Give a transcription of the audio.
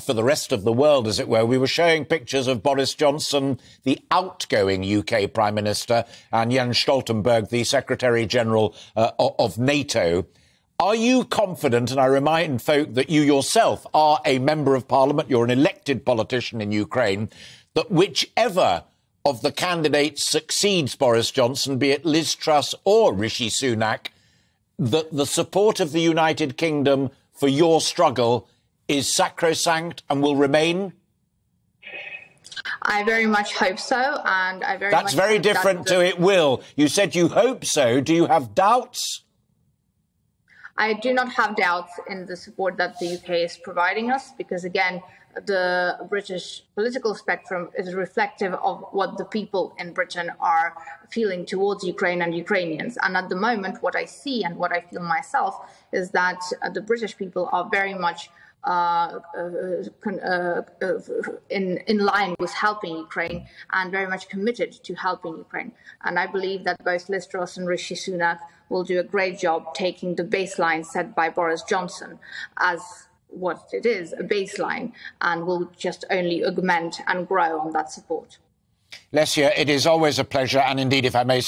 for the rest of the world, as it were, we were showing pictures of Boris Johnson, the outgoing UK Prime Minister, and Jens Stoltenberg, the Secretary General uh, of NATO. Are you confident, and I remind folk that you yourself are a member of parliament, you're an elected politician in Ukraine, that whichever of the candidates succeeds Boris Johnson, be it Liz Truss or Rishi Sunak, that the support of the United Kingdom for your struggle is sacrosanct and will remain? I very much hope so, and I very. That's very different that to it will. You said you hope so. Do you have doubts? I do not have doubts in the support that the UK is providing us, because again, the British political spectrum is reflective of what the people in Britain are feeling towards Ukraine and Ukrainians. And at the moment, what I see and what I feel myself is that the British people are very much Uh, uh, uh, in, in line with helping Ukraine and very much committed to helping Ukraine. And I believe that both Liz Truss and Rishi Sunak will do a great job taking the baseline set by Boris Johnson as what it is, a baseline, and will just only augment and grow on that support. Lesia, it is always a pleasure, and indeed, if I may